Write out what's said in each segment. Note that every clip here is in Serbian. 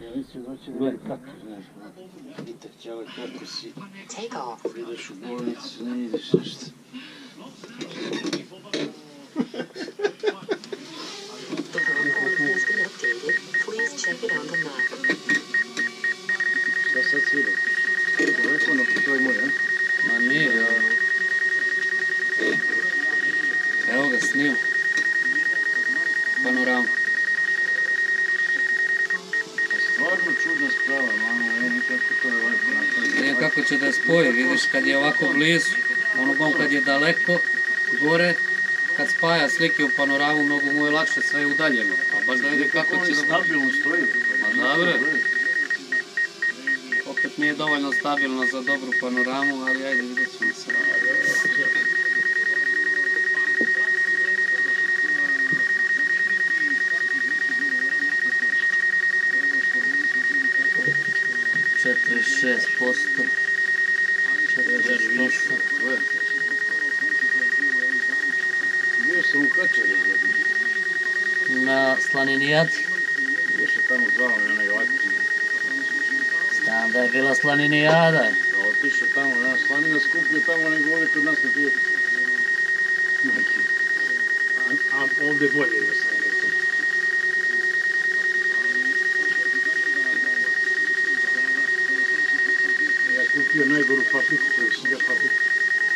Ja mislim da će gledaj znaš, pitak će ovaj kako si, ideš u bolnicu, ne ideš ništa. Šta sad svira? Telefon oko tvoj moj, a? Ma nije, ovo. Evo ga, snima. Panoramu. Stvarno čudna sprava, mama, ne, nikako to je lepo napraviti. Ne kako će da spoji, vidiš kad je ovako blizu, ono kad je daleko, gore, kad spaja slike u panoramu, mnogo mu je lakše, sve je udaljeno. A baš da vidi kako će da... stabilno stoji. Ma dobro. Opet nije dovoljno stabilno za dobru panoramu, ali ajde vidjet ćemo se. Četiri šest posto. Četiri posto. Bio sam u Kačari, Na slaninijadi. još je tamo zvao me onaj aktiv. Znam da je bila slaninijada. A otišao tamo, na slanina skupio tamo nego ovdje kod nas na tu. Majke. A, a ovdje bolje je sam kupio najgoru papriku koju sam ga papriku.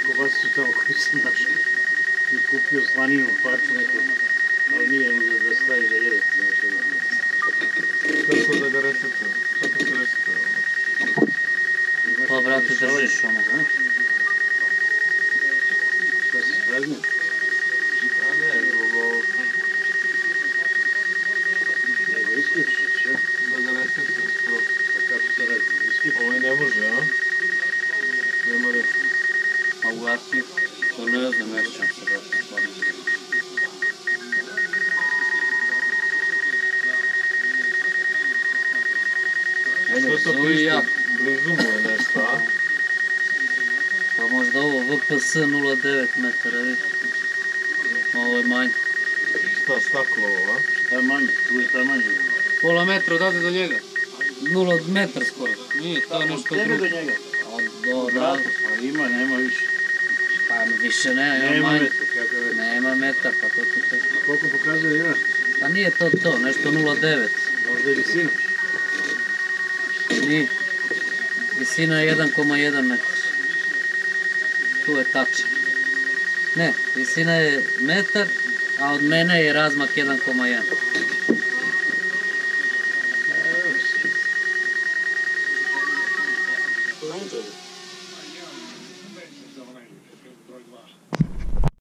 Kobasicu tamo koju sam našao. I kupio slaninu parču neku. Ali nije ni da stavi da jede. Znači, Kako da ga resetuje? Kako se resetuje? Pa, brate, držiš ono. A? Šta se spraznio? A ne, ovo... Nego isključiš, ja? Da ga resetuje skroz. Pa kako to radi? Isključiš? Ovo i ne može, a? Nema reset. Ugasi, to ne znam, ja ću se brate, stvarno. Što to ja. Blizu mu je nešto, a? Pa možda ovo VPS 09 metara, vidi. Ovo je manje. Šta, staklo ovo, a? Šta je manje? Tu je ta manje. Pola metra odavde do njega. Nula metar skoro. Nije, to je Od nešto tebe drugo. do njega? Od, do, da, pa ima, nema više. Pa više ne, Nema manje. je. Nema metar, pa to ti kažem. A koliko pokazuje ima? Pa nije to to, nešto 0,9. Možda je visina. Nije. Visina je 1,1 metar. Tu je tačan. Ne, visina je metar, a od mene je razmak 1,1. Landing.